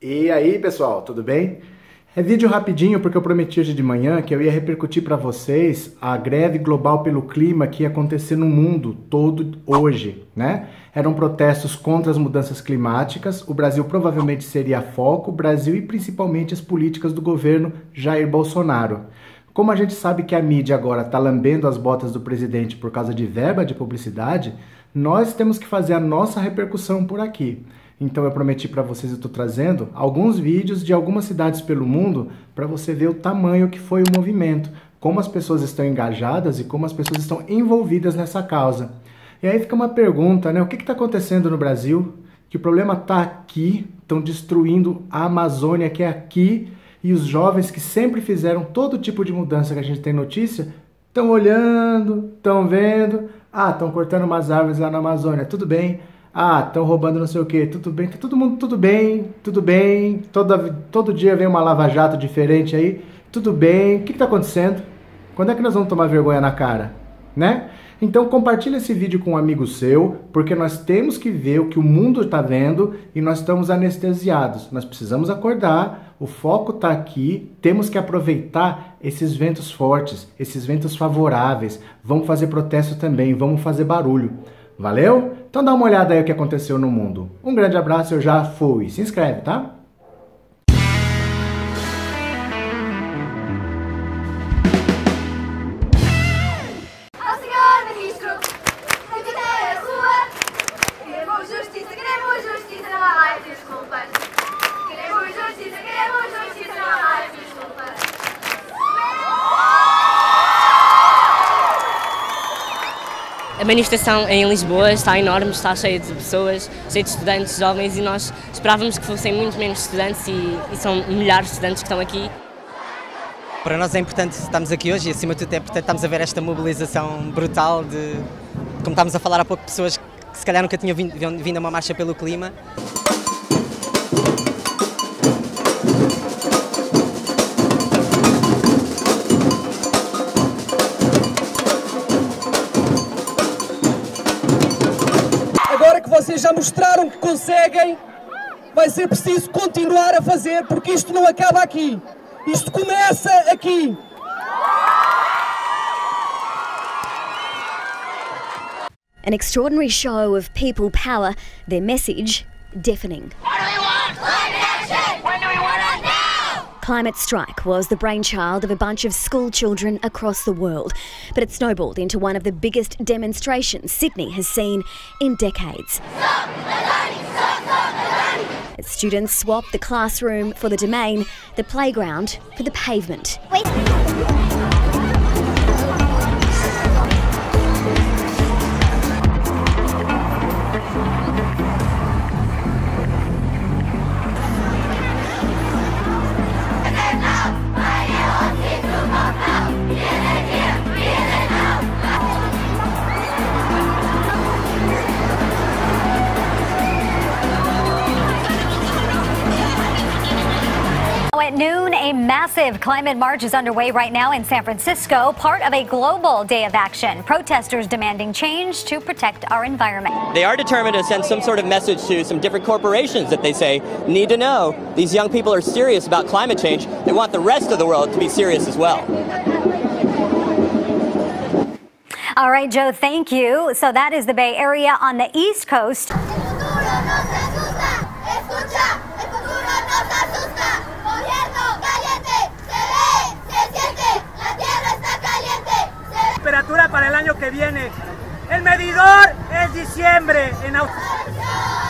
E aí, pessoal, tudo bem? É vídeo rapidinho porque eu prometi hoje de manhã que eu ia repercutir para vocês a greve global pelo clima que ia acontecer no mundo todo hoje, né? Eram protestos contra as mudanças climáticas. O Brasil provavelmente seria foco, o Brasil e principalmente as políticas do governo Jair Bolsonaro. Como a gente sabe que a mídia agora está lambendo as botas do presidente por causa de verba de publicidade, nós temos que fazer a nossa repercussão por aqui. Então eu prometi para vocês, eu estou trazendo alguns vídeos de algumas cidades pelo mundo para você ver o tamanho que foi o movimento, como as pessoas estão engajadas e como as pessoas estão envolvidas nessa causa. E aí fica uma pergunta, né? O que está acontecendo no Brasil? Que o problema está aqui, estão destruindo a Amazônia que é aqui, e os jovens que sempre fizeram todo tipo de mudança que a gente tem notícia, estão olhando, estão vendo, ah, estão cortando umas árvores lá na Amazônia, tudo bem. Ah, estão roubando não sei o que, tudo bem, tá todo mundo tudo bem, tudo bem, todo, todo dia vem uma lava-jato diferente aí, tudo bem, o que está acontecendo? Quando é que nós vamos tomar vergonha na cara, né? Então compartilhe esse vídeo com um amigo seu, porque nós temos que ver o que o mundo está vendo e nós estamos anestesiados. Nós precisamos acordar, o foco está aqui, temos que aproveitar esses ventos fortes, esses ventos favoráveis. Vamos fazer protesto também, vamos fazer barulho. Valeu? Então dá uma olhada aí o que aconteceu no mundo. Um grande abraço, eu já fui. Se inscreve, tá? A manifestação em Lisboa está enorme, está cheia de pessoas, cheia de estudantes jovens e nós esperávamos que fossem muito menos estudantes e, e são milhares de estudantes que estão aqui. Para nós é importante estarmos aqui hoje e acima de tudo é importante estarmos a ver esta mobilização brutal de, como estávamos a falar há pouco, pessoas que se calhar nunca tinham vindo, vindo a uma marcha pelo clima. Já mostraram que conseguem, vai ser preciso continuar a fazer, porque isto não acaba aqui. Isto começa aqui. An extraordinary show of people power, their message deafening. Climate Strike was the brainchild of a bunch of school children across the world, but it snowballed into one of the biggest demonstrations Sydney has seen in decades. As students swapped the classroom for the domain, the playground for the pavement. Wait. At noon, a massive climate march is underway right now in San Francisco, part of a global day of action. Protesters demanding change to protect our environment. They are determined to send some sort of message to some different corporations that they say need to know these young people are serious about climate change. They want the rest of the world to be serious as well. All right, Joe, thank you. So that is the Bay Area on the East Coast. El medidor es diciembre en Australia.